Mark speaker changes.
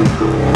Speaker 1: Música